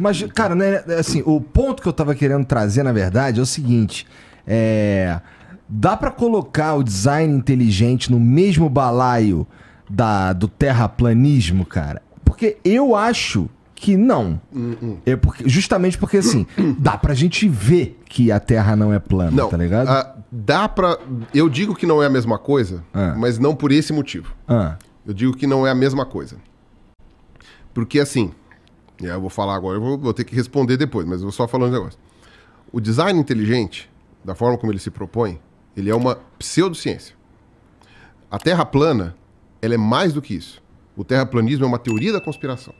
Mas, cara, né, assim, o ponto que eu tava querendo trazer, na verdade, é o seguinte. É. Dá pra colocar o design inteligente no mesmo balaio da, do terraplanismo, cara? Porque eu acho que não. É porque, justamente porque, assim, dá pra gente ver que a Terra não é plana, Não, tá ligado? dá pra. Eu digo que não é a mesma coisa, Ah. mas não por esse motivo. Ah, Eu digo que não é a mesma coisa. Porque assim, e aí eu vou falar agora, eu vou, vou ter que responder depois, mas eu vou só falando um negócio. O design inteligente, da forma como ele se propõe, ele é uma pseudociência. A Terra plana, ela é mais do que isso. O terraplanismo é uma teoria da conspiração.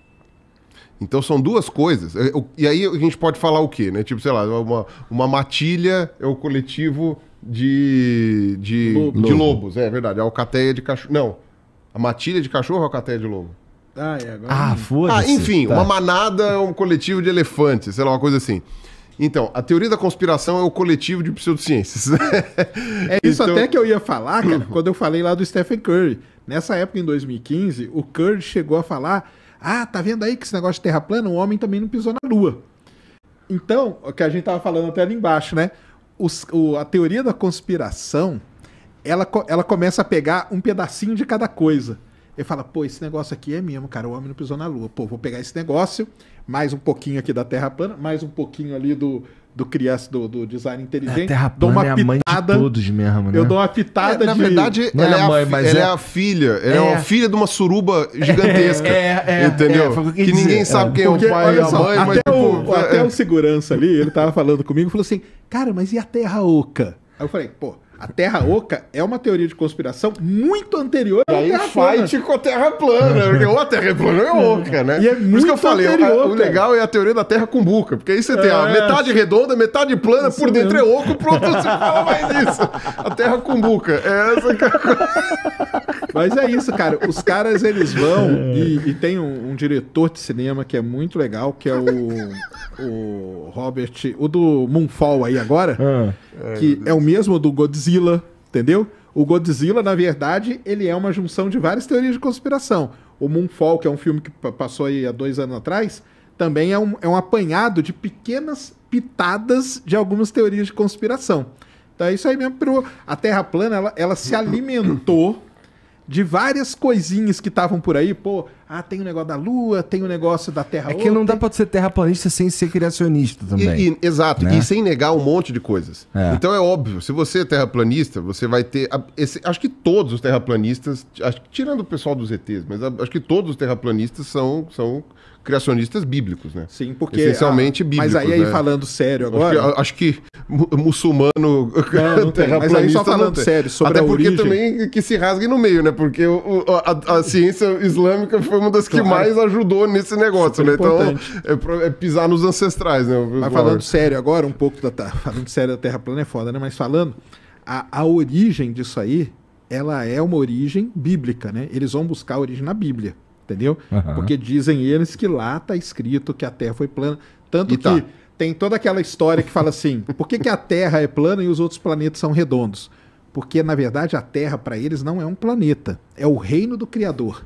Então são duas coisas. É, E aí a gente pode falar o quê, né? Tipo, sei lá, uma, uma matilha é o coletivo de, de, Lobo. de lobos. É verdade. A alcateia de cachorro. Não. A matilha de cachorro ou a alcateia de lobo? Ah, é, agora. ah foda-se. Ah, enfim, Tá. uma manada é um coletivo de elefantes, sei lá, uma coisa assim. Então, a teoria da conspiração é o coletivo de pseudociências. É isso Então- até que eu ia falar, cara, quando eu falei lá do Stephen Curry. Nessa época, em 2015, o Curry chegou a falar: Ah, tá vendo aí que esse negócio de terra plana, o homem também não pisou na Lua. Então, o que a gente tava falando até ali embaixo, né? Os- o- a teoria da conspiração, ela, ela começa a pegar um pedacinho de cada coisa. Ele fala, pô, esse negócio aqui é mesmo, cara, o homem não pisou na Lua. Pô, vou pegar esse negócio, mais um pouquinho aqui da Terra plana, mais um pouquinho ali do, do, criança, do, do design A inteligente. Terra dou plana é a mãe de todos mesmo, né? eu dou uma pitada É, na de... verdade, Não é ela, a é, mãe, a, fi- mas ela é- é a filha. Ela é, É. uma filha de uma suruba gigantesca. É, é, entendeu? é, que ninguém sabe É. quem é o pai e a mãe, mas até, tipo, o, até é- o segurança ali, ele tava falando comigo e falou assim, cara, mas e a Terra Oca? Aí eu falei, pô, a Terra Oca é uma teoria de conspiração muito anterior à Terra plana. fight com a Terra plana, porque ou a Terra é plana ou é oca, né? E é Por isso que muito eu falei, o- anterior, o, legal é a teoria da Terra cumbuca, porque aí você tem a É. metade redonda, metade plana, por dentro é oco, pronto, você fala mais isso. A Terra cumbuca, é essa que é a coisa. Mas é isso, cara. Os caras, eles vão e, e tem um, um diretor de cinema que é muito legal, que é o, o Robert, o do Moonfall aí agora, Ah. que é o mesmo do Godzilla, entendeu? O Godzilla, na verdade, ele é uma junção de várias teorias de conspiração. O Moonfall, que é um filme que pa- passou aí há dois anos atrás, também é um, é um apanhado de pequenas pitadas de algumas teorias de conspiração. Então é isso aí mesmo. Pro... A Terra plana, ela, ela se alimentou de várias coisinhas que estavam por aí. Pô, ah, tem o negócio da Lua, tem o negócio da Terra É que não dá pra ser terraplanista sem ser criacionista também. E- e- exato, Né? e sem negar um monte de coisas. É. Então é óbvio, se você é terraplanista, você vai ter. a- esse- acho que todos os terraplanistas, acho que tirando o pessoal dos ETs, mas a- acho que todos os terraplanistas são, são criacionistas bíblicos, né? Sim, porque. Essencialmente ah, bíblicos. Mas aí, aí né? falando sério Acho agora. que, acho que mu- muçulmano Não, não tem. Mas aí terraplanista só falando sério, sobre Até a porque origem. também que se rasgue no meio, né? Porque o- a, a ciência islâmica foi uma das que Claro. mais ajudou nesse negócio, né? Super Então importante. é, é pisar nos ancestrais, né? Mas falando sério agora, um pouco da. Falando sério da Terra plana é foda, né? Mas falando, a, a origem disso aí, ela é uma origem bíblica, né? Eles vão buscar a origem na Bíblia, entendeu? Aham. Porque dizem eles que lá tá escrito que a Terra foi plana. Tanto E que tá. tem toda aquela história que fala assim: por que, que a Terra é plana e os outros planetas são redondos? Porque, na verdade, a Terra, para eles, não é um planeta, é o reino do Criador.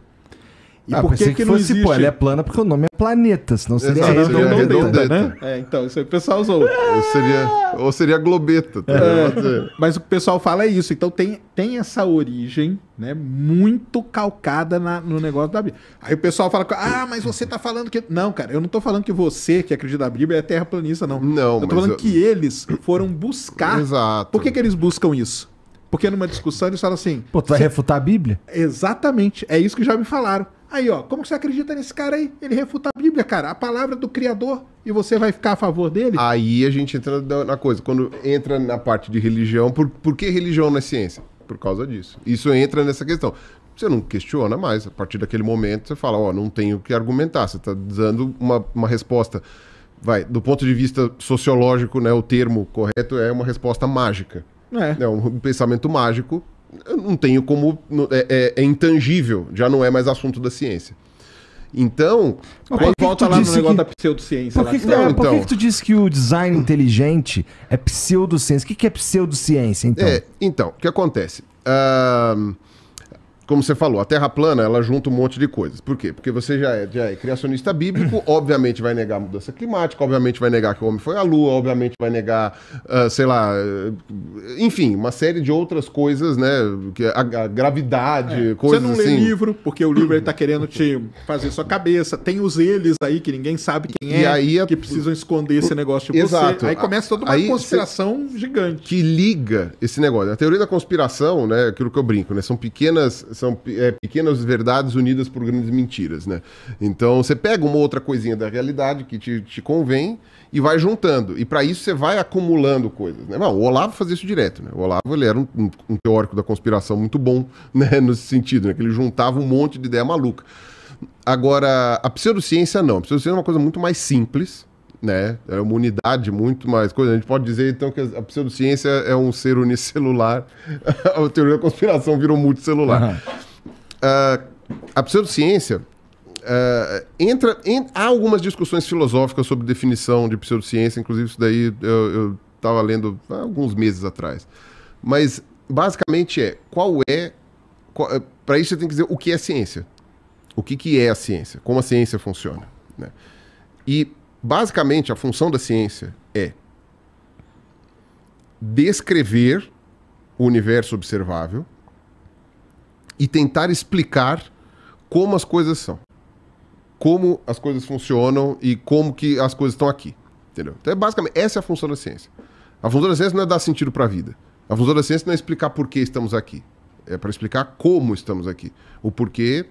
E ah, por que, que, que não fosse, existe... pô, ela é plana porque o nome é planeta, senão seria Exato, É, seria redondeta. redondeta, redondeta. né? É, então, isso aí o pessoal usou. Ou seria, ou seria globeta. tá É. Mas o que o pessoal fala é isso. Então tem, tem essa origem, né? Muito calcada na- no negócio da Bíblia. Aí o pessoal fala, ah, mas você tá falando que. Não, cara, eu não tô falando que você que acredita na Bíblia é terraplanista, não. Não, eu tô mas falando eu- que eles foram buscar. Exato. Por que, que eles buscam isso? Porque numa discussão eles falam assim. Pô, tu vai refutar a Bíblia? Exatamente, é isso que já me falaram. Aí, ó, como que você acredita nesse cara aí? Ele refuta a Bíblia, cara, a palavra do Criador, e você vai ficar a favor dele? Aí a gente entra na na coisa. Quando entra na parte de religião, por, por que religião não é ciência? Por causa disso. Isso entra nessa questão. Você não questiona mais. A partir daquele momento, você fala, ó, não tenho o que argumentar. Você está dando uma, uma resposta. Vai, do ponto de vista sociológico, né, o termo correto é uma resposta mágica. É. É um pensamento mágico. Eu não tenho como. É, é- é intangível, já não é mais assunto da ciência. Então, Mas Aí volta lá no negócio que- da pseudociência. Por que, que Não, é, por que então. que tu disse que o design inteligente é pseudociência? O que, que é pseudociência, então? É, então, o que acontece? Ahn, como você falou, a Terra plana, ela junta um monte de coisas. Por quê? Porque você já é, já é criacionista bíblico, obviamente vai negar a mudança climática, obviamente vai negar que o homem foi à Lua, obviamente vai negar, uh, sei lá, uh, enfim, uma série de outras coisas, né? Que a, a gravidade, É, coisas Você não assim. lê livro, porque o livro ele tá querendo te fazer sua cabeça. Tem os eles aí que ninguém sabe quem E é, aí a- que precisam esconder esse negócio de Exato. você. Aí começa toda uma Aí conspiração gigante. que liga esse negócio. A teoria da conspiração, né, aquilo que eu brinco, né, são pequenas, são é, pequenas verdades unidas por grandes mentiras, né? Então você pega uma outra coisinha da realidade que te, te convém e vai juntando. E para isso você vai acumulando coisas, né? Bom, o Olavo fazia isso direto, né? O Olavo ele era um, um- um teórico da conspiração muito bom, né, nesse sentido, né, que ele juntava um monte de ideia maluca. Agora, a pseudociência não. A pseudociência é uma coisa muito mais simples, né? É uma unidade muito mais coisa. A gente pode dizer, então, que a pseudociência é um ser unicelular. a teoria da conspiração virou multicelular. Ah, a pseudociência ah, entra em, há algumas discussões filosóficas sobre definição de pseudociência, inclusive isso daí eu estava lendo há alguns meses atrás. Mas basicamente é qual é para isso você tem que dizer o que é ciência, o que, que é a ciência, como a ciência funciona, né? E basicamente a função da ciência é descrever o universo observável e tentar explicar como as coisas são. Como as coisas funcionam e como que as coisas estão aqui. Entendeu? Então, é basicamente, essa é a função da ciência. A função da ciência não é dar sentido para a vida. A função da ciência não é explicar por que estamos aqui. É para explicar como estamos aqui. O porquê,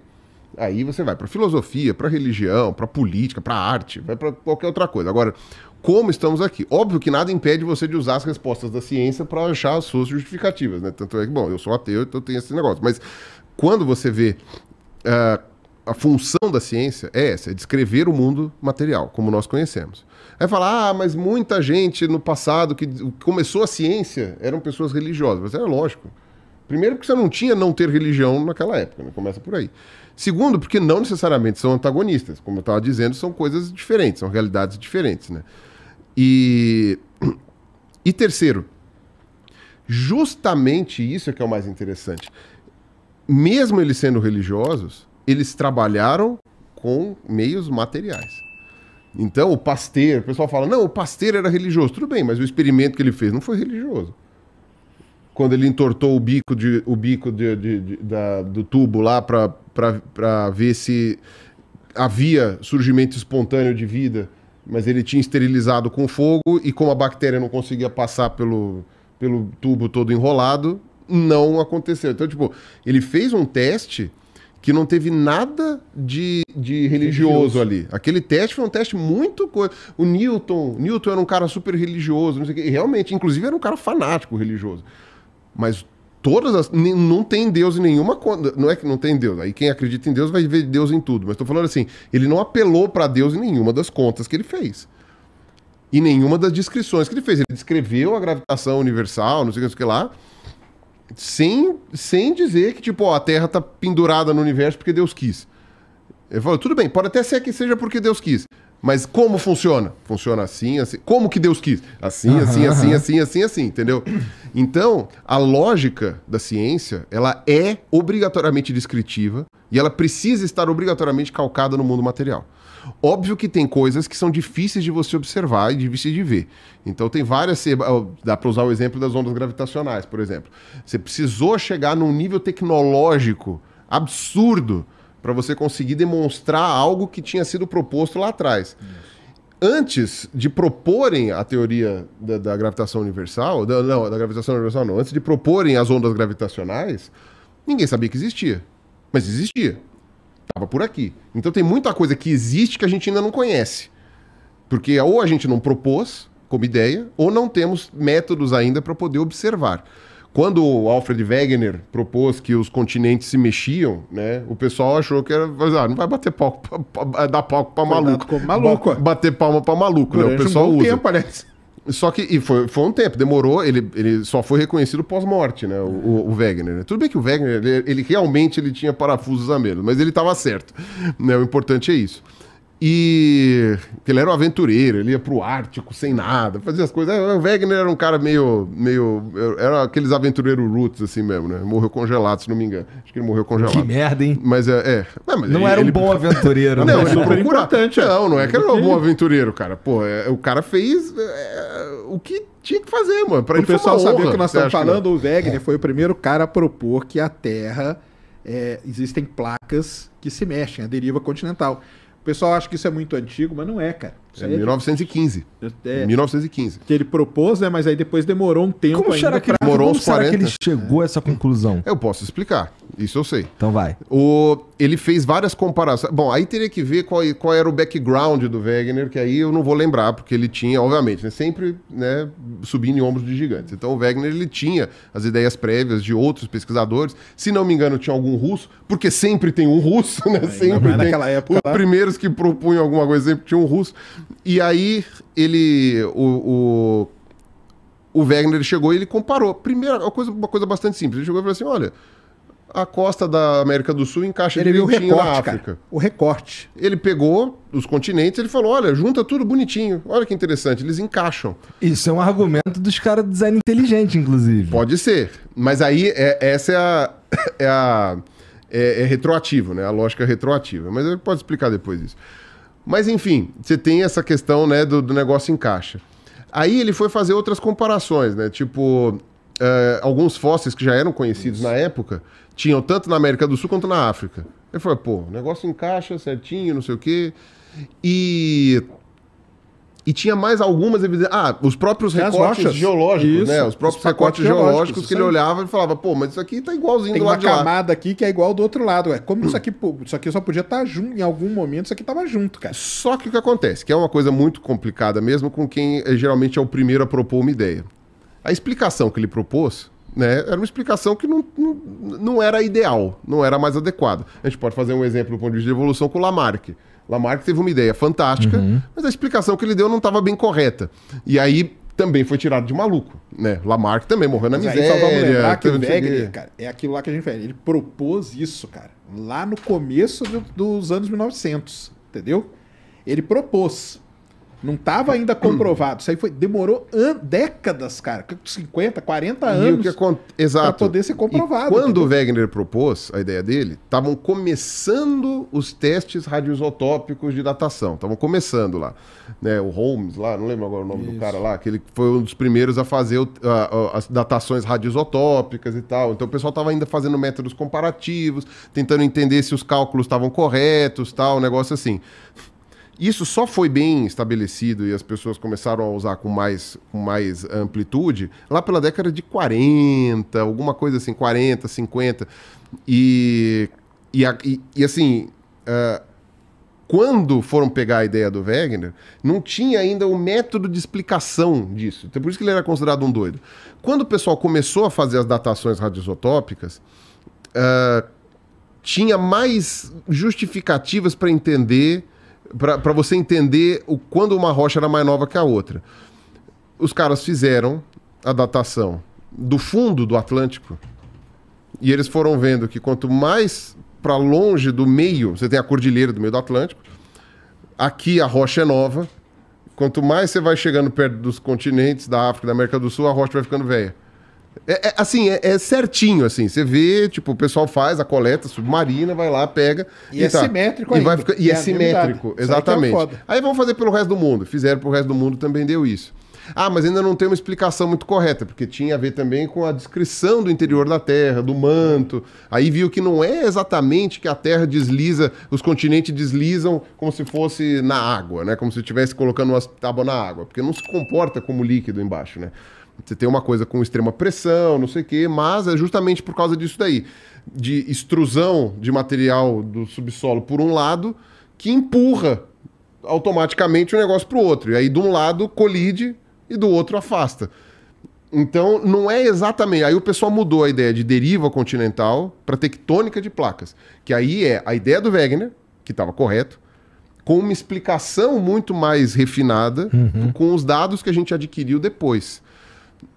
aí você vai para filosofia, para religião, para política, para arte, vai para qualquer outra coisa. Agora, como estamos aqui? Óbvio que nada impede você de usar as respostas da ciência para achar as suas justificativas, né? Tanto é que, bom, eu sou ateu, então tem esse negócio. Mas quando você vê uh, a função da ciência é essa, é descrever o mundo material, como nós conhecemos. Aí fala, ah, mas muita gente no passado que começou a ciência eram pessoas religiosas. Mas é lógico. Primeiro, porque você não tinha não ter religião naquela época, né? começa por aí. Segundo, porque não necessariamente são antagonistas. Como eu estava dizendo, são coisas diferentes, são realidades diferentes. Né? E, e terceiro, justamente isso é que é o mais interessante. Mesmo eles sendo religiosos, eles trabalharam com meios materiais. Então, o Pasteur, o pessoal fala, não, o Pasteur era religioso. Tudo bem, mas o experimento que ele fez não foi religioso. Quando ele entortou o bico, de, o bico de, de, de, da, do tubo lá para ver se havia surgimento espontâneo de vida, mas ele tinha esterilizado com fogo e como a bactéria não conseguia passar pelo, pelo tubo todo enrolado, não aconteceu. Então, tipo, ele fez um teste que não teve nada de, de religioso, religioso, ali. Aquele teste foi um teste muito. Co... O Newton, Newton era um cara super religioso, não sei o quê. E realmente, inclusive, era um cara fanático religioso. Mas todas as. Não tem Deus em nenhuma conta. Não é que não tem Deus. Aí quem acredita em Deus vai ver Deus em tudo. Mas estou falando assim, ele não apelou para Deus em nenhuma das contas que ele fez. E nenhuma das descrições que ele fez. Ele descreveu a gravitação universal, não sei o que lá sem, sem dizer que, tipo, ó, a Terra tá pendurada no universo porque Deus quis. Ele falou, tudo bem, pode até ser que seja porque Deus quis. Mas como funciona? Funciona assim, assim. Como que Deus quis? Assim, assim, assim, assim, assim, assim, entendeu? Então, a lógica da ciência, ela é obrigatoriamente descritiva e ela precisa estar obrigatoriamente calcada no mundo material. Óbvio que tem coisas que são difíceis de você observar e difíceis de ver. Então tem várias. Dá para usar o exemplo das ondas gravitacionais, por exemplo. Você precisou chegar num nível tecnológico absurdo para você conseguir demonstrar algo que tinha sido proposto lá atrás. Antes de proporem a teoria da, da gravitação universal, da, não, da gravitação universal não, antes de proporem as ondas gravitacionais, ninguém sabia que existia. Mas existia. Estava por aqui. Então tem muita coisa que existe que a gente ainda não conhece. Porque ou a gente não propôs como ideia, ou não temos métodos ainda para poder observar. Quando o Alfred Wegener propôs que os continentes se mexiam, né, o pessoal achou que era. Ah, não vai bater palco, pra, pra, dar palco para maluco. Maluco. Ba bater palma para maluco, né? O pessoal um usa. tempo, aliás. Só que e foi, foi um tempo, demorou, ele, ele só foi reconhecido pós-morte, né? O, o, o Wegener. Né? Tudo bem que o Wegener, ele, ele, realmente ele tinha parafusos a menos, mas ele estava certo. Né? O importante é isso. E ele era um aventureiro, ele ia pro Ártico sem nada, fazia as coisas. O Wegener era um cara meio. meio era aqueles aventureiros roots, assim mesmo, né? Morreu congelado, se não me engano. Acho que ele morreu congelado. Que merda, hein? Mas é. é. Não, mas não ele, era um ele... bom aventureiro, Não, né? ele procura... importante. Não, não é que era um bom aventureiro, cara. Pô, é, o cara fez é, o que tinha que fazer, mano. Pra o pessoal saber o que nós estamos falando, o Wegener foi o primeiro cara a propor que a Terra. É, existem placas que se mexem, a deriva continental. O pessoal acha que isso é muito antigo, mas não é, cara. Isso é 1915. É, 1915. Que ele propôs, né? Mas aí depois demorou um tempo Como será que, pra... demorou Como uns será 40? que ele chegou a essa conclusão? Eu posso explicar. Isso eu sei. Então vai. O, ele fez várias comparações. Bom, aí teria que ver qual, qual era o background do Wegener, que aí eu não vou lembrar, porque ele tinha, obviamente, né, sempre né, subindo em ombros de gigantes. Então o Wegener ele tinha as ideias prévias de outros pesquisadores. Se não me engano, tinha algum russo, porque sempre tem um russo, né? sempre tem. Naquela época, os lá... primeiros que propunham alguma coisa sempre tinha um russo. E aí ele. O, o, o Wegener chegou e ele comparou. Primeira, uma coisa, uma coisa bastante simples. Ele chegou e falou assim: olha a costa da América do Sul encaixa ele direitinho viu o recorte, na África. Cara, o recorte. Ele pegou os continentes ele falou: olha, junta tudo bonitinho. Olha que interessante, eles encaixam. Isso é um argumento dos caras do design inteligente, inclusive. Pode ser. Mas aí é, essa é a. É, a é, é retroativo, né? A lógica retroativa. Mas eu posso explicar depois isso. Mas enfim, você tem essa questão né, do, do negócio encaixa. Aí ele foi fazer outras comparações, né? Tipo, é, alguns fósseis que já eram conhecidos Isso. na época tinham tanto na América do Sul quanto na África. Ele falou, pô, o negócio encaixa certinho, não sei o quê. E e tinha mais algumas evidências. Ah, os próprios Tem recortes geológicos, isso, né? Os próprios os recortes geológicos que ele olhava e falava, pô, mas isso aqui tá igualzinho Tem do lado de lá. Tem uma camada aqui que é igual do outro lado. É como isso aqui, pô, isso aqui só podia estar tá junto, em algum momento isso aqui tava junto, cara. Só que o que acontece, que é uma coisa muito complicada mesmo com quem eh, geralmente é o primeiro a propor uma ideia. A explicação que ele propôs né, era uma explicação que não, não, não era ideal, não era mais adequada. A gente pode fazer um exemplo do ponto de vista de evolução com o Lamarck. Lamarck teve uma ideia fantástica, uhum. mas a explicação que ele deu não estava bem correta. E aí também foi tirado de maluco, né? Lamarck também morreu na miséria. Aí só vamos lembrar que o Wegener, cara, é aquilo lá que a gente fez. Ele propôs isso, cara, lá no começo do, dos anos 1900, entendeu? Ele propôs. Não estava ainda comprovado. Isso aí foi, demorou décadas, cara. 50, 40 anos para poder ser comprovado. E quando o Wegener propôs a ideia dele, estavam começando os testes radioisotópicos de datação. Estavam começando lá. Né, o Holmes lá, não lembro agora o nome Isso. do cara lá, que ele foi um dos primeiros a fazer o, a, a, as datações radioisotópicas e tal. Então o pessoal estava ainda fazendo métodos comparativos, tentando entender se os cálculos estavam corretos, tal, um negócio assim. Isso só foi bem estabelecido e as pessoas começaram a usar com mais, com mais amplitude lá pela década de 40, alguma coisa assim, 40, 50. E, e, e, e assim, uh, quando foram pegar a ideia do Wegener, não tinha ainda o método de explicação disso. Então, por isso que ele era considerado um doido. Quando o pessoal começou a fazer as datações radioisotôpicas, uh, tinha mais justificativas para entender para você entender o, quando uma rocha era mais nova que a outra. Os caras fizeram a datação do fundo do Atlântico e eles foram vendo que quanto mais para longe do meio, você tem a cordilheira do meio do Atlântico, aqui a rocha é nova. Quanto mais você vai chegando perto dos continentes da África, da América do Sul, a rocha vai ficando velha. É, é, assim, é, é, certinho, assim. Você vê, tipo, o pessoal faz a coleta submarina, vai lá, pega. E, e é tá. simétrico e ainda. Vai ficar, e é, é simétrico, exatamente. Aí, aí vão fazer pelo resto do mundo. Fizeram pro resto do mundo, também deu isso. Ah, mas ainda não tem uma explicação muito correta, porque tinha a ver também com a descrição do interior da Terra, do manto. Aí viu que não é exatamente que a Terra desliza, os continentes deslizam como se fosse na água, né? Como se estivesse colocando uma tábua na água, porque não se comporta como líquido embaixo, né? Você tem uma coisa com extrema pressão, não sei o quê, mas é justamente por causa disso daí. De extrusão de material do subsolo por um lado, que empurra automaticamente o negócio para o outro. E aí, de um lado, colide e do outro afasta. Então, não é exatamente. Aí o pessoal mudou a ideia de deriva continental para tectônica de placas. Que aí é a ideia do Wegener, que estava correto, com uma explicação muito mais refinada uhum. com os dados que a gente adquiriu depois.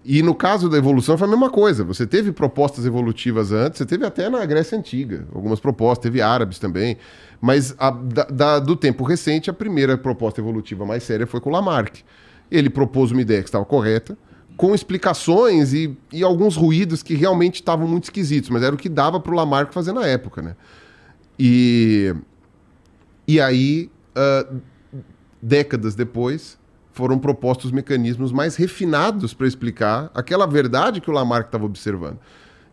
E no caso da evolução foi a mesma coisa. Você teve propostas evolutivas antes, você teve até na Grécia Antiga algumas propostas, teve árabes também. Mas a, da, da, do tempo recente, a primeira proposta evolutiva mais séria foi com Lamarck. Ele propôs uma ideia que estava correta, com explicações e, e alguns ruídos que realmente estavam muito esquisitos, mas era o que dava para o Lamarck fazer na época. Né? E, e aí, uh, décadas depois, foram propostos mecanismos mais refinados para explicar aquela verdade que o Lamarck estava observando.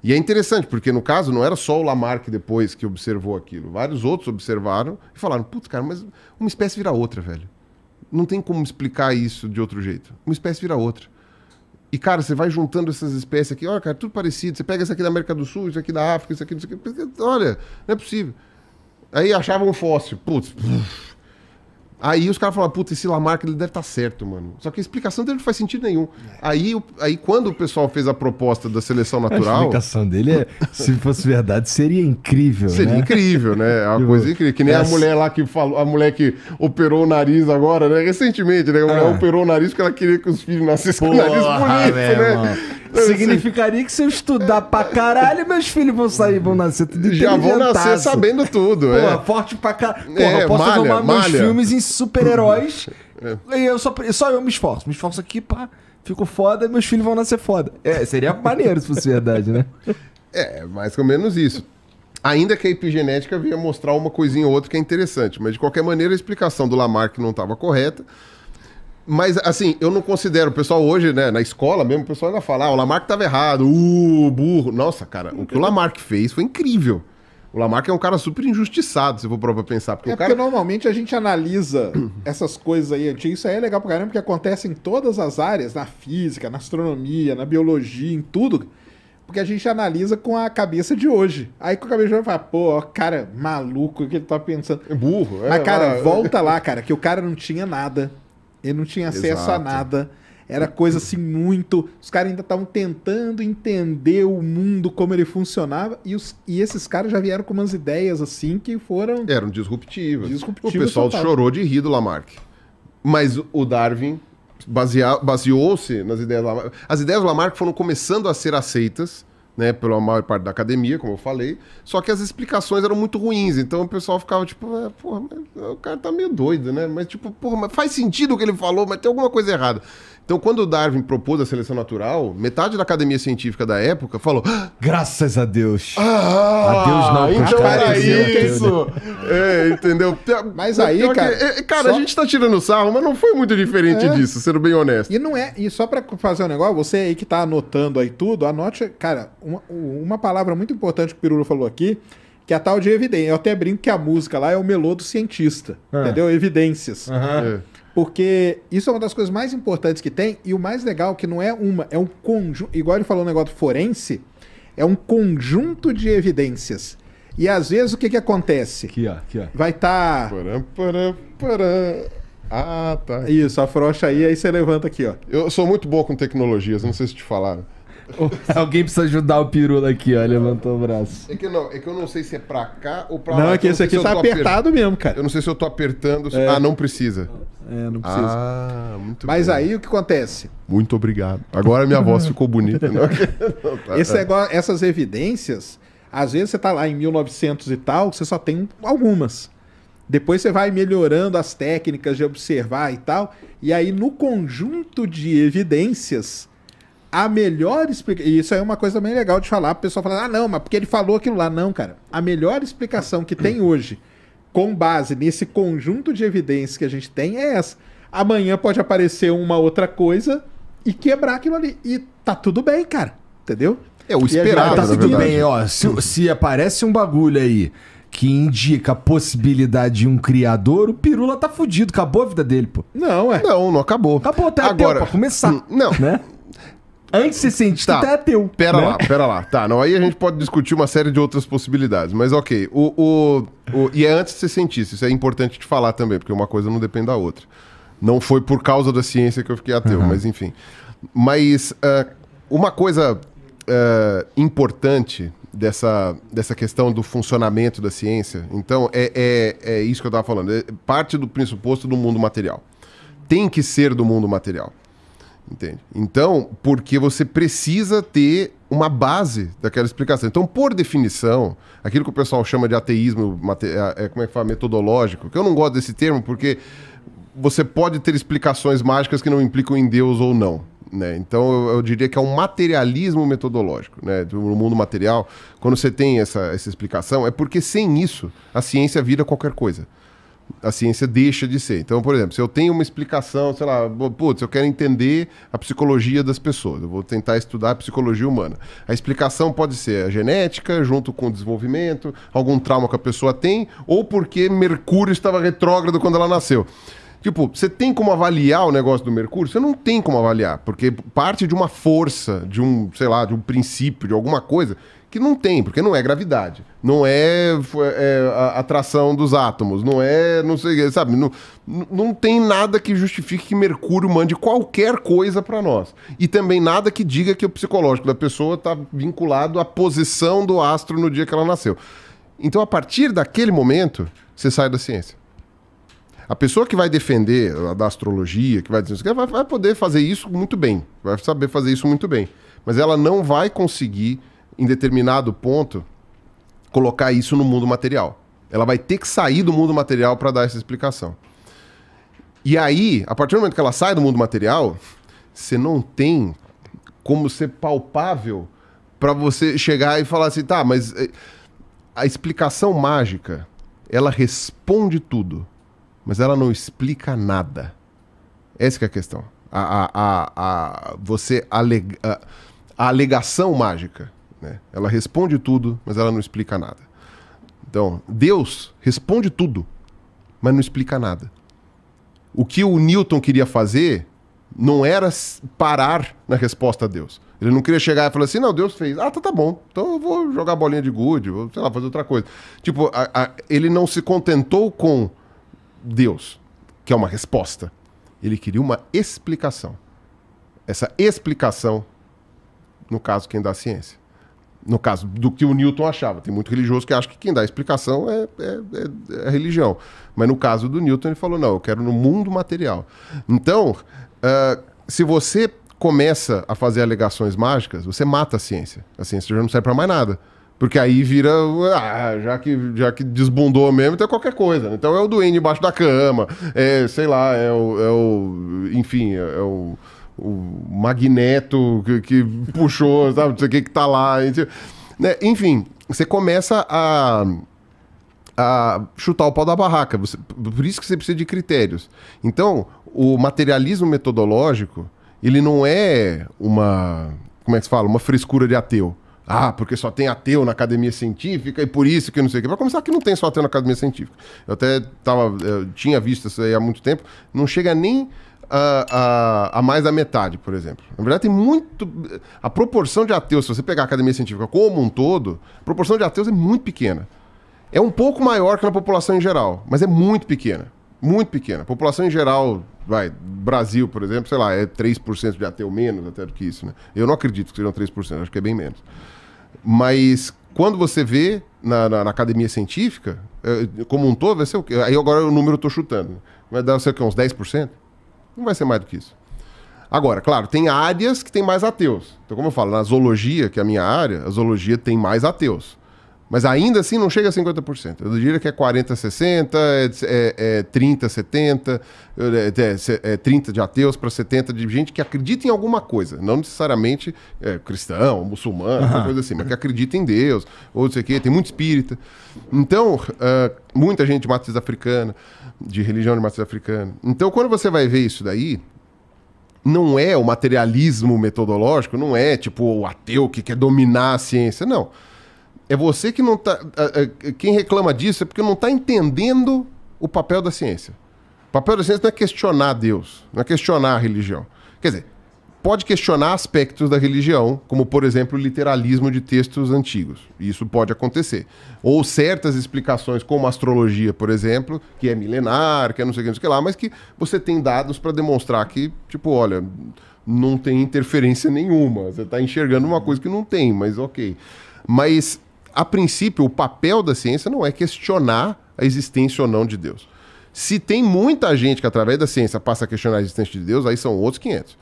E é interessante, porque no caso não era só o Lamarck depois que observou aquilo. Vários outros observaram e falaram: putz, cara, mas uma espécie vira outra, velho. Não tem como explicar isso de outro jeito. Uma espécie vira outra. E, cara, você vai juntando essas espécies aqui, olha, cara, tudo parecido. Você pega isso aqui da América do Sul, isso aqui da África, isso aqui, isso aqui. Olha, não é possível. Aí achavam um fóssil. Putz, Aí os caras falaram, puta, esse Lamarck ele deve estar tá certo, mano. Só que a explicação dele não faz sentido nenhum. É. Aí, aí quando o pessoal fez a proposta da seleção natural. A explicação dele é, se fosse verdade, seria incrível. Seria né? incrível, né? É uma coisa incrível. Que nem Essa... a mulher lá que falou, a mulher que operou o nariz agora, né? Recentemente, né? A mulher ah. operou o nariz porque ela queria que os filhos nascessem com o nariz bonito, né? Significaria que se eu estudar pra caralho, meus filhos vão sair, vão nascer tudo Já vão nascer sabendo tudo, Pô, é. forte pra caralho. Porra, é, eu posso malha, arrumar malha. meus filmes em super-heróis. É. E eu só, só eu me esforço. Me esforço aqui, pá, fico foda e meus filhos vão nascer foda. É, seria maneiro se fosse verdade, né? É, mais ou menos isso. Ainda que a epigenética vinha mostrar uma coisinha ou outra que é interessante, mas de qualquer maneira a explicação do Lamarck não estava correta. Mas, assim, eu não considero. O pessoal hoje, né, na escola mesmo, o pessoal ainda fala, ah, o Lamarck estava errado, uh, burro. Nossa, cara, o que o Lamarck fez foi incrível. O Lamarck é um cara super injustiçado, se for pra pensar. Porque, é cara... porque normalmente a gente analisa essas coisas aí antigas. Isso aí é legal pra caramba, porque acontece em todas as áreas, na física, na astronomia, na biologia, em tudo. Porque a gente analisa com a cabeça de hoje. Aí com a cabeça de hoje fala, pô, cara, maluco, o que ele tá pensando. É burro. É, Mas, cara, volta lá, cara, que o cara não tinha nada. Ele não tinha acesso Exato. a nada. Era coisa assim muito. Os caras ainda estavam tentando entender o mundo, como ele funcionava. E, os, e esses caras já vieram com umas ideias assim que foram. Eram disruptivas. disruptivas o pessoal total. chorou de rir do Lamarck. Mas o Darwin baseou-se nas ideias do Lamarck. As ideias do Lamarck foram começando a ser aceitas né, pela maior parte da academia, como eu falei, só que as explicações eram muito ruins, então o pessoal ficava tipo, ah, porra, o cara tá meio doido, né? Mas tipo, porra, mas faz sentido o que ele falou, mas tem alguma coisa errada. Então, quando o Darwin propôs a seleção natural, metade da academia científica da época falou: ah, Graças a Deus. Ah, a Deus não, então era isso. É, entendeu? Mas aí, cara. Que, é, cara, só... a gente tá tirando sarro, mas não foi muito diferente é. disso, sendo bem honesto. E não é. E só para fazer um negócio, você aí que tá anotando aí tudo, anote, cara, uma, uma palavra muito importante que o Pirulo falou aqui que é a tal de evidência. Eu até brinco que a música lá é o melô do cientista, ah. entendeu? Evidências. Uhum. É. Porque isso é uma das coisas mais importantes que tem, e o mais legal que não é uma, é um conjunto. Igual ele falou no negócio forense, é um conjunto de evidências. E às vezes o que, que acontece? Aqui, ó, aqui, ó. Vai estar. Tá... Ah, tá. Isso, afrouxa aí, aí você levanta aqui, ó. Eu sou muito bom com tecnologias, não sei se te falaram. Alguém precisa ajudar o Pirula aqui, ó. Levantou o braço. É que, não, é que eu não sei se é pra cá ou pra não, lá. Não, é que esse aqui tá apertado aper... mesmo, cara. Eu não sei se eu tô apertando. É. Ah, não precisa. É, não precisa. Ah, muito Mas bem. aí o que acontece? Muito obrigado. Agora minha voz ficou bonita. Não? tá, Esse negócio, essas evidências, às vezes você tá lá em 1900 e tal, você só tem algumas. Depois você vai melhorando as técnicas de observar e tal. E aí, no conjunto de evidências, a melhor explicação. E isso é uma coisa bem legal de falar. O pessoal fala, ah, não, mas porque ele falou aquilo lá. Não, cara. A melhor explicação que tem hoje, com base nesse conjunto de evidências que a gente tem, é essa. Amanhã pode aparecer uma outra coisa e quebrar aquilo ali. E tá tudo bem, cara. Entendeu? É o esperado, Tá tudo bem, ó. Se, se aparece um bagulho aí que indica a possibilidade de um criador, o Pirula tá fudido, acabou a vida dele, pô. Não, é. Não, não acabou. Acabou até Agora, pra começar. Não. Né? Antes de cientista, tá. até ateu. Pera né? lá, pera lá. Tá, não, aí a gente pode discutir uma série de outras possibilidades. Mas ok. O, o, o, e é antes de ser cientista, isso é importante te falar também, porque uma coisa não depende da outra. Não foi por causa da ciência que eu fiquei ateu, uhum. mas enfim. Mas uh, uma coisa uh, importante dessa, dessa questão do funcionamento da ciência, então, é, é, é isso que eu estava falando. É parte do pressuposto do mundo material. Tem que ser do mundo material. Entende? Então, porque você precisa ter uma base daquela explicação. Então, por definição, aquilo que o pessoal chama de ateísmo, é, é, como é que fala, metodológico, que eu não gosto desse termo porque você pode ter explicações mágicas que não implicam em Deus ou não. Né? Então, eu, eu diria que é um materialismo metodológico. Né? No mundo material, quando você tem essa, essa explicação, é porque sem isso, a ciência vira qualquer coisa a ciência deixa de ser. Então, por exemplo, se eu tenho uma explicação, sei lá, putz, eu quero entender a psicologia das pessoas, eu vou tentar estudar a psicologia humana. A explicação pode ser a genética, junto com o desenvolvimento, algum trauma que a pessoa tem, ou porque Mercúrio estava retrógrado quando ela nasceu. Tipo, você tem como avaliar o negócio do Mercúrio? Você não tem como avaliar, porque parte de uma força, de um, sei lá, de um princípio, de alguma coisa, que não tem, porque não é gravidade, não é, é a atração dos átomos, não é, não sei, sabe, não, não tem nada que justifique que Mercúrio mande qualquer coisa para nós. E também nada que diga que o psicológico da pessoa está vinculado à posição do astro no dia que ela nasceu. Então, a partir daquele momento, você sai da ciência. A pessoa que vai defender a da astrologia, que vai dizer vai, vai poder fazer isso muito bem, vai saber fazer isso muito bem. Mas ela não vai conseguir em determinado ponto, colocar isso no mundo material. Ela vai ter que sair do mundo material para dar essa explicação. E aí, a partir do momento que ela sai do mundo material, você não tem como ser palpável para você chegar e falar assim, tá, mas a explicação mágica, ela responde tudo, mas ela não explica nada. Essa é a questão. A, a, a, a você alega, a, a alegação mágica né? Ela responde tudo, mas ela não explica nada. Então, Deus responde tudo, mas não explica nada. O que o Newton queria fazer não era parar na resposta a Deus. Ele não queria chegar e falar assim, não, Deus fez. Ah, tá, tá bom. Então eu vou jogar bolinha de gude, vou, sei lá, fazer outra coisa. Tipo, a, a, ele não se contentou com Deus, que é uma resposta. Ele queria uma explicação. Essa explicação, no caso, quem dá a ciência no caso do que o Newton achava. Tem muito religioso que acha que quem dá a explicação é, é, é, é, a religião. Mas no caso do Newton, ele falou: não, eu quero no mundo material. Então, uh, se você começa a fazer alegações mágicas, você mata a ciência. A ciência já não serve para mais nada. Porque aí vira, ah, já, que, já que desbundou mesmo, então é qualquer coisa. Então é o doente embaixo da cama, é, sei lá, é o, é o enfim, é o o magneto que, que puxou, sabe? Não sei o que que tá lá. Né? Enfim, você começa a, a chutar o pau da barraca. Você, por isso que você precisa de critérios. Então, o materialismo metodológico, ele não é uma. Como é que se fala? Uma frescura de ateu. Ah, porque só tem ateu na academia científica e por isso que não sei o que. Vai começar que não tem só ateu na academia científica. Eu até tava, eu tinha visto isso aí há muito tempo. Não chega nem a, a, a, mais da metade, por exemplo. Na verdade, tem muito. A proporção de ateus, se você pegar a academia científica como um todo, a proporção de ateus é muito pequena. É um pouco maior que na população em geral, mas é muito pequena. Muito pequena. A população em geral, vai, Brasil, por exemplo, sei lá, é 3% de ateu menos até do que isso, né? Eu não acredito que sejam 3%, acho que é bem menos. Mas quando você vê na, na, na academia científica, é, como um todo, vai ser o quê? Aí agora o número eu tô chutando. Vai dar, sei o quê, uns 10%? Não vai ser mais do que isso. Agora, claro, tem áreas que tem mais ateus. Então, como eu falo, na zoologia, que é a minha área, a zoologia tem mais ateus. Mas ainda assim não chega a 50%. Eu diria que é 40, 60, é, é, é 30, 70, é, é 30 de ateus para 70 de gente que acredita em alguma coisa. Não necessariamente é, cristão, muçulmano, uhum. coisa assim, mas que acredita em Deus, ou não sei o quê, tem muito espírita. Então, uh, muita gente de matriz africana, de religião de matriz africana. Então, quando você vai ver isso daí, não é o materialismo metodológico, não é tipo o ateu que quer dominar a ciência, não. É você que não tá. Quem reclama disso é porque não está entendendo o papel da ciência. O papel da ciência não é questionar Deus, não é questionar a religião. Quer dizer, pode questionar aspectos da religião, como, por exemplo, o literalismo de textos antigos. Isso pode acontecer. Ou certas explicações, como astrologia, por exemplo, que é milenar, que é não sei o que, não sei o que lá, mas que você tem dados para demonstrar que, tipo, olha, não tem interferência nenhuma. Você está enxergando uma coisa que não tem, mas ok. Mas, a princípio, o papel da ciência não é questionar a existência ou não de Deus. Se tem muita gente que, através da ciência, passa a questionar a existência de Deus, aí são outros 500.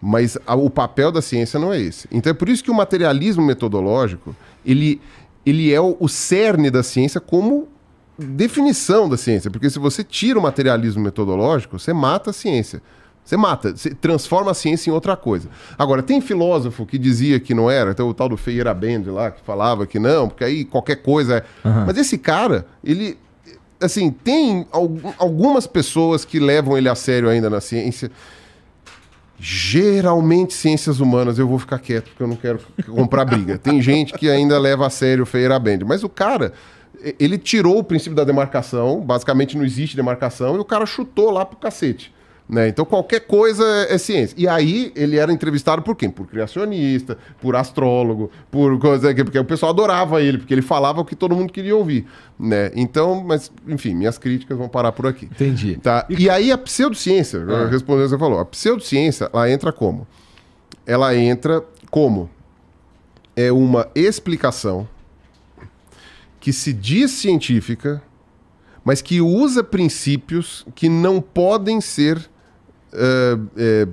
Mas a- o papel da ciência não é esse. Então é por isso que o materialismo metodológico, ele, ele é o, o cerne da ciência como definição da ciência. Porque se você tira o materialismo metodológico, você mata a ciência. Você mata, você transforma a ciência em outra coisa. Agora, tem filósofo que dizia que não era, então o tal do Feyerabend lá, que falava que não, porque aí qualquer coisa é. Mas esse cara, ele. Assim, tem algu- algumas pessoas que levam ele a sério ainda na ciência. Geralmente, ciências humanas, eu vou ficar quieto porque eu não quero comprar briga. Tem gente que ainda leva a sério o Feyerabend, mas o cara, ele tirou o princípio da demarcação, basicamente não existe demarcação, e o cara chutou lá pro cacete. Né? Então qualquer coisa é, é ciência. E aí ele era entrevistado por quem? Por criacionista, por astrólogo, por coisa que porque o pessoal adorava ele, porque ele falava o que todo mundo queria ouvir. Né? Então, mas, enfim, minhas críticas vão parar por aqui. Entendi. Tá? E aí a pseudociência, respondendo o que você falou, a pseudociência, ela entra como? Ela entra como? É uma explicação que se diz científica, mas que usa princípios que não podem ser. Eh, eh,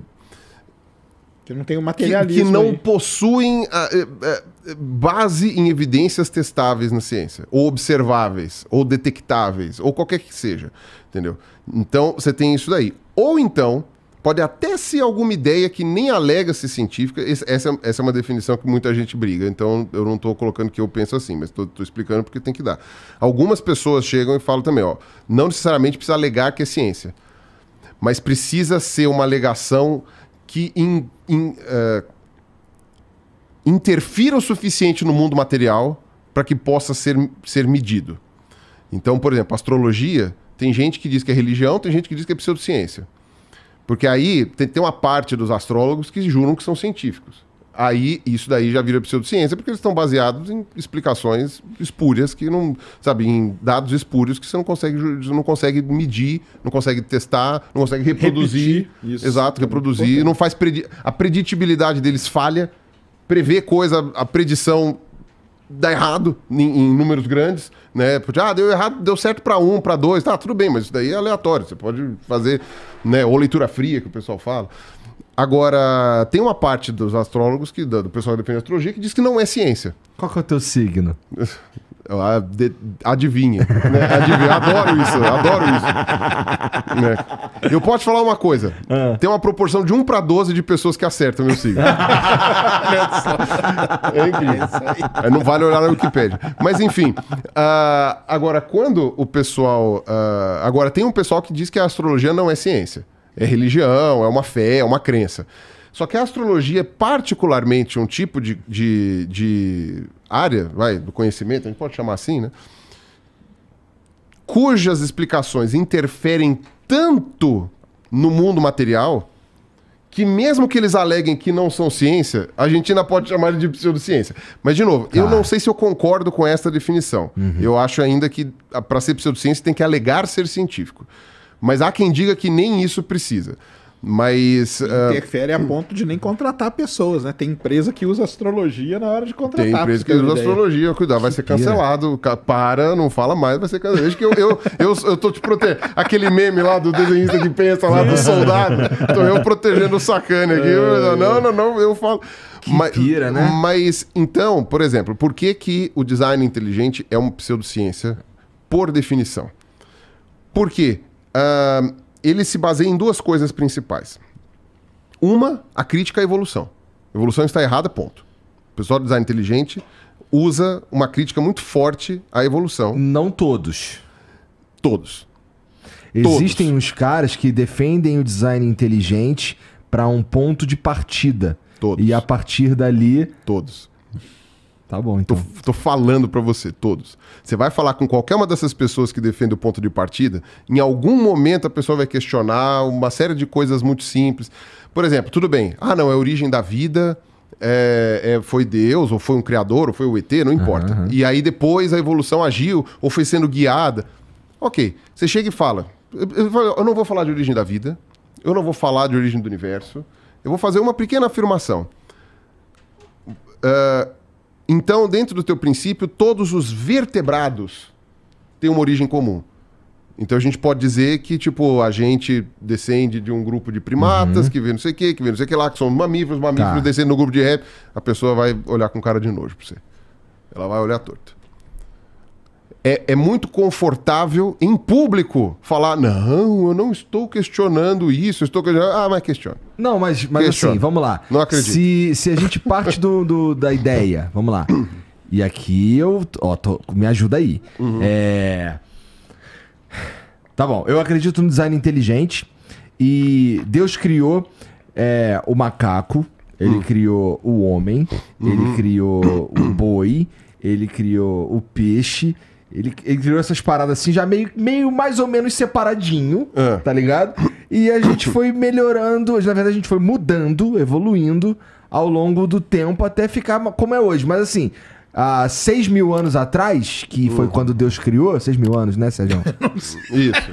Que não tem o que, materialismo. que não aí. possuem ah, eh, eh, base em evidências testáveis na ciência, ou observáveis, ou detectáveis, ou qualquer que seja, entendeu? Então, você tem isso daí. Ou então, pode até ser alguma ideia que nem alega ser científica, essa, essa é uma definição que muita gente briga, então eu não estou colocando que eu penso assim, mas estou explicando porque tem que dar. Algumas pessoas chegam e falam também, ó, não necessariamente precisa alegar que é ciência, mas precisa ser uma alegação que in- in- eh, interfira o suficiente no mundo material para que possa ser, ser medido. Então, por exemplo, astrologia, tem gente que diz que é religião, tem gente que diz que é pseudociência. Porque aí tem, tem uma parte dos astrólogos que juram que são científicos. Aí isso daí já vira pseudociência, porque eles estão baseados em explicações espúrias que não, sabe, em dados espúrios que você não consegue, não consegue medir, não consegue testar, não consegue reproduzir. Repetir. Isso. Exato, É reproduzir, não faz predi a preditibilidade deles falha, prevê coisa, a predição dá errado em, em números grandes, né? Porque, ah, deu errado, deu certo para um, para dois, tá, tudo bem, mas isso daí é aleatório, você pode fazer, né, ou leitura fria, que o pessoal fala. Agora, tem uma parte dos astrólogos, que, do pessoal que defende a astrologia, que diz que não é ciência. Qual que é o teu signo? Ah, Adivinha. Né? Adivinha. Adoro isso, adoro isso. Né? Eu posso te falar uma coisa. Tem uma proporção de 1 para 12 de pessoas que acertam meu signo. é incrível. Aí Não vale olhar na Wikipedia. Mas enfim. ah, agora, quando o pessoal. ah, agora, tem um pessoal que diz que a astrologia não é ciência. É religião, é uma fé, é uma crença. Só que a astrologia é particularmente um tipo de, de, de área, vai, do conhecimento, a gente pode chamar assim, né? Cujas explicações interferem tanto no mundo material que mesmo que eles aleguem que não são ciência, a gente ainda pode chamar de pseudociência. Mas, de novo, eu não sei se eu concordo com essa definição. Eu acho ainda que para ser pseudociência tem que alegar ser científico. Mas há quem diga que nem isso precisa. Mas... ah, Interfere a ponto de nem contratar pessoas, né? Tem empresa que usa astrologia na hora de contratar. Tem empresa que usa ideia. astrologia, cuidado, vai ser pira. cancelado. Ca- Para, não fala mais, vai ser cancelado. Veja que eu, eu, eu, eu tô te protegendo. Aquele meme lá do desenhista que pensa lá do soldado. Tô eu protegendo o sacane aqui. Eu- Não, não, não, eu falo. Que pira, né? Mas, então, por exemplo, por que, que o design inteligente é uma pseudociência por definição? Por ele se baseia em duas coisas principais. Uma, a crítica à evolução. A evolução está errada, ponto. O pessoal do design inteligente usa uma crítica muito forte à evolução. Não todos. Todos. Existem uns caras que defendem o design inteligente para um ponto de partida. Todos. E a partir dali. Todos. Tá bom, Tô, então. tô falando pra você, todos. Você vai falar com qualquer uma dessas pessoas que defende o ponto de partida, em algum momento a pessoa vai questionar uma série de coisas muito simples. Por exemplo, tudo bem. Ah, não, é a origem da vida, é, é, foi Deus, ou foi um criador, ou foi o ET, não importa. E aí depois a evolução agiu, ou foi sendo guiada. Ok, você chega e fala: eu, não vou falar de origem da vida, eu não vou falar de origem do universo, eu vou fazer uma pequena afirmação. Ah, então, dentro do teu princípio, todos os vertebrados têm uma origem comum. Então a gente pode dizer que, tipo, a gente descende de um grupo de primatas, que vê não sei o que, que vê não sei o que lá, que são mamíferos, mamíferos Tá. descendo no grupo de répteis, a pessoa vai olhar com cara de nojo pra você. Ela vai olhar torto. É, é muito confortável em público falar: não, eu não estou questionando isso, estou questionando. Ah, mas questiona. Não, mas, mas Questiona. assim, vamos lá. Não acredito. Se, se a gente parte do, do- da ideia, vamos lá. E aqui eu. Ó, tô- me ajuda aí. Uhum. É. Tá bom, eu acredito no design inteligente. E Deus criou é, o macaco, ele Hum. criou o homem, Uhum. ele criou o boi, ele criou o peixe. Ele, ele criou essas paradas assim, já meio, meio mais ou menos separadinho, É. tá ligado? E a gente foi melhorando, na verdade a gente foi mudando, evoluindo ao longo do tempo até ficar como é hoje. Mas assim, há seis mil anos atrás, que foi quando Deus criou, seis mil anos, né, Sérgio? Isso.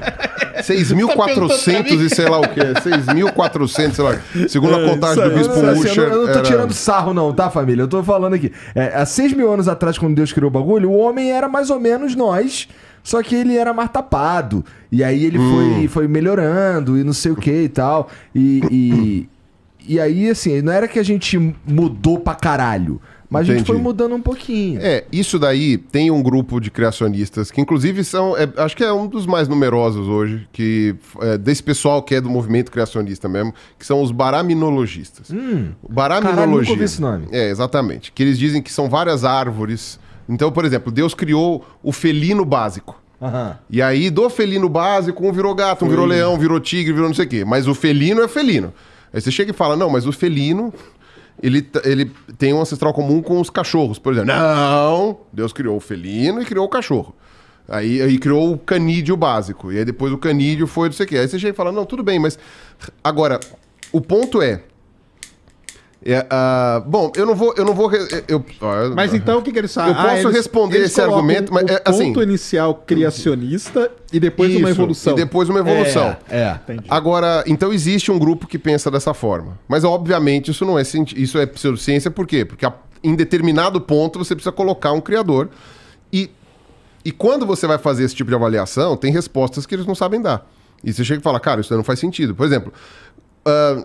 6.400 e sei lá o que. 6.400, sei lá. Segundo a contagem do Bispo Assim, eu, não, Usher. eu não tô era- tirando sarro, não, tá, família? Eu tô falando aqui. É, há seis mil anos atrás, quando Deus criou o bagulho, o homem era mais ou menos nós. Só que ele era mais tapado. E aí ele Hum. foi, foi melhorando e não sei o que e tal. E, e, e aí, assim, não era que a gente mudou pra caralho. Mas a gente Entendi. foi mudando um pouquinho. É, isso daí tem um grupo de criacionistas que, inclusive, são. é, acho que é um dos mais numerosos hoje, que é, desse pessoal que é do movimento criacionista mesmo, que são os baraminologistas. Hum, Baraminologia. Caralho, esse nome. É, exatamente. Que eles dizem que são várias árvores. Então, por exemplo, Deus criou o felino básico. aham. E aí, do felino básico, um virou gato, um virou leão, virou tigre, virou não sei o quê. Mas o felino é felino. Aí você chega e fala, não, mas o felino, ele, ele tem um ancestral comum com os cachorros, por exemplo. Não! Deus criou o felino e criou o cachorro. Aí, aí criou o canídeo básico. E aí depois o canídeo foi não sei o quê. Aí você chega e fala, não, tudo bem, mas... Agora, o ponto é... é, ah, bom, eu não vou... Eu não vou eu, ó, Mas então o que, que eles falam? Eu posso responder esse colocam argumento, mas, o é, assim- ponto inicial criacionista e depois uma Isso, evolução. E depois uma evolução. É, é. Entendi. Agora, então existe um grupo que pensa dessa forma. Mas obviamente isso não é cienti- isso é pseudociência, por quê? Porque a- em determinado ponto você precisa colocar um criador. E, e quando você vai fazer esse tipo de avaliação, tem respostas que eles não sabem dar. E você chega e fala, cara, isso daí não faz sentido. Por exemplo, ah,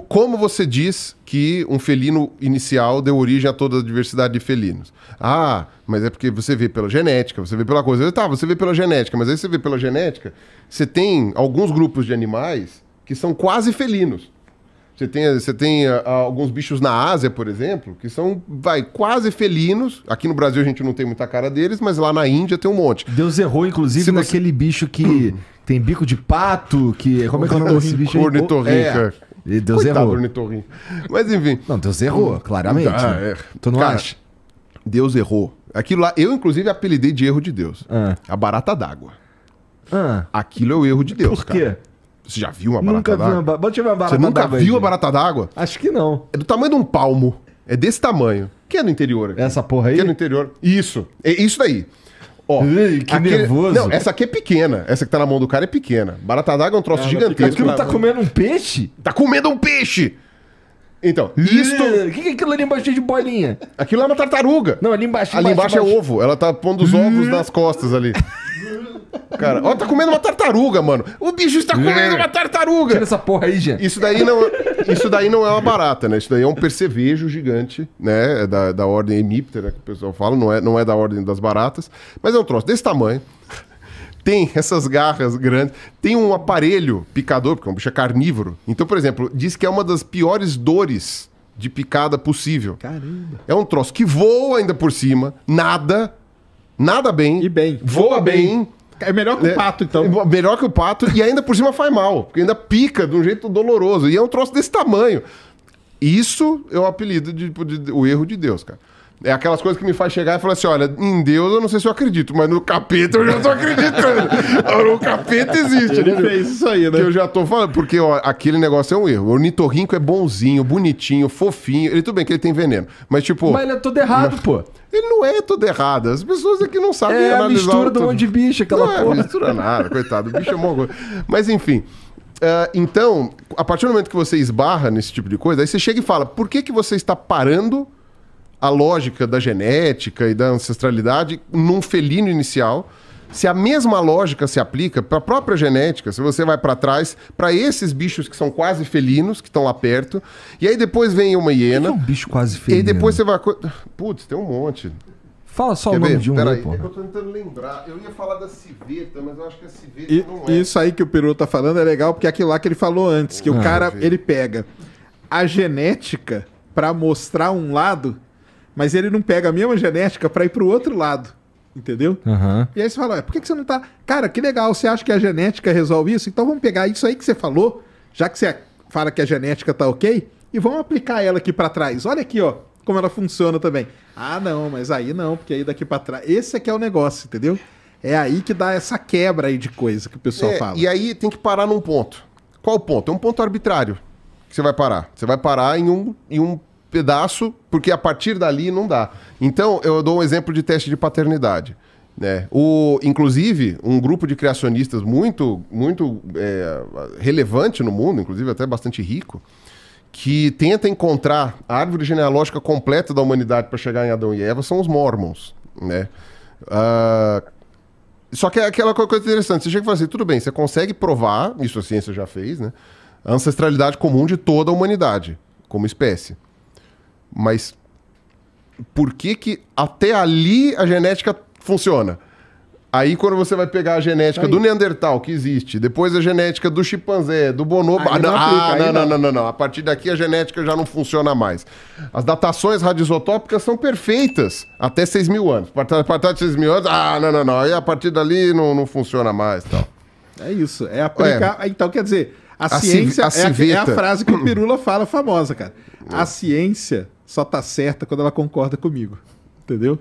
como você diz que um felino inicial deu origem a toda a diversidade de felinos? Ah, mas é porque você vê pela genética, você vê pela coisa. Tá, você vê pela genética, mas aí você vê pela genética, você tem alguns grupos de animais que são quase felinos. Você tem, você tem ah, alguns bichos na Ásia, por exemplo, que são, vai, quase felinos. Aqui no Brasil a gente não tem muita cara deles, mas lá na Índia tem um monte. Deus errou, inclusive, você- naquele bicho que tem bico de pato, que. Como é que é o nome desse bicho aí? Ornitorrinco, É. E Deus Coitado errou. do ornitorrinco. Mas enfim. Não, Deus errou, claramente. Ah, é. Tu não Cara, acha? Deus errou. Aquilo lá, eu inclusive apelidei de erro de Deus. Ah. A barata d'água. Ah, Aquilo é o erro de Deus, por quê? cara. Você já viu uma barata Nunca vi uma d'água? Deixa eu ver uma barata Você nunca d'água viu aí, a barata d'água? Acho que não. É do tamanho de um palmo. É desse tamanho. Que é no interior. aqui. Essa porra aí? Que é no interior. Isso. É isso daí. Ó, que nervoso. Não, essa aqui é pequena. Essa que tá na mão do cara é pequena. Barata d'água é um troço gigantesco. Aquilo tá comendo um peixe? Tá comendo um peixe! Então, isto. O que, que é aquilo ali embaixo de bolinha? Aquilo é uma tartaruga. Não, ali embaixo. Ali embaixo, é ovo. Ela tá pondo os ovos nas costas ali. Cara, ó, tá comendo uma tartaruga, mano. O bicho está comendo uma tartaruga. Tira essa porra aí, gente. Isso daí não, isso daí não é uma barata, né? Isso daí é um percevejo gigante, né? É da, da ordem hemíptera, que o pessoal fala, não é, não é da ordem das baratas, mas é um troço desse tamanho. Tem essas garras grandes, tem um aparelho picador, porque é um bicho é carnívoro. Então, por exemplo, diz que é uma das piores dores de picada possível. Caramba. É um troço que voa ainda por cima, nada, nada bem. E bem. Voa, Voa bem. É melhor que o né? pato, então. É Melhor que o pato e ainda por cima faz mal, porque ainda pica de um jeito doloroso. E é um troço desse tamanho. Isso é o apelido de, de- o erro de Deus, cara. É aquelas coisas que me faz chegar e falar assim: olha, em Deus eu não sei se eu acredito, mas no capeta eu já tô acreditando. o capeta existe, Ele né? fez isso aí, né? Que eu já tô falando, porque ó, aquele negócio é um erro. O ornitorrinco é bonzinho, bonitinho, fofinho. Ele tudo bem que ele tem veneno, mas tipo, Mas ele é todo errado, pô. ele não é todo errado. As pessoas aqui não sabem É a analisar mistura o de um todo- monte de bicho, aquela não é porra. mistura nada, coitado. O bicho é coisa. Mas enfim. ah, então, a partir do momento que você esbarra nesse tipo de coisa, aí você chega e fala: por que, que você está parando a lógica da genética e da ancestralidade num felino inicial, Se a mesma lógica se aplica para a própria genética, se você vai para trás, para esses bichos que são quase felinos, que estão lá perto, e aí depois vem uma O que é hiena, um bicho quase e feio. aí depois você vai. Putz, tem um monte. Fala só Quer o nome ver? de um Pera aí, pô. é que eu tô tentando lembrar. Eu ia falar da civeta, mas eu acho que a civeta E- não é. Isso aí que o Peru tá falando é legal, porque é aquilo lá que ele falou antes, que o Ah, cara, vi. ele pega a genética pra mostrar um lado, mas ele não pega a mesma genética pra ir pro outro lado, entendeu? Aham. E aí você fala, "Ué, por que, que você não tá... Cara, que legal, você acha que a genética resolve isso? Então vamos pegar isso aí que você falou, já que você fala que a genética tá ok, e vamos aplicar ela aqui pra trás. Olha aqui, ó, como ela funciona também. Ah, não, mas aí não, porque aí daqui pra trás... Esse aqui é o negócio, entendeu? É aí que dá essa quebra aí de coisa que o pessoal É, fala. E aí tem que parar num ponto. Qual ponto? É um ponto arbitrário que você vai parar. Você vai parar em um, em um pedaço, porque a partir dali não dá. Então, eu dou um exemplo de teste de paternidade. Né? O, inclusive, um grupo de criacionistas muito, muito é, relevante no mundo, inclusive até bastante rico, que tenta encontrar a árvore genealógica completa da humanidade para chegar em Adão e Eva são os Mormons. Né? Ah, só que é aquela co- coisa interessante. Você chega e fala assim, tudo bem, você consegue provar, isso a ciência já fez, né? A ancestralidade comum de toda a humanidade, como espécie. Mas por que que até ali a genética funciona? Aí quando você vai pegar a genética do Neandertal, que existe, depois a genética do chimpanzé, do bonobo... Ah, não, ah, não, não, não. não. A partir daqui a genética já não funciona mais. As datações radioisotópicas são perfeitas até 6 mil anos. A partir- de 6 mil anos, ah, não, não, não. Aí a partir dali não, não funciona mais tal. É isso, é aplicar. Então, quer dizer, a, ciência é, a, é frase que o Pirula fala famosa, cara. A ciência só tá certa quando ela concorda comigo. Entendeu?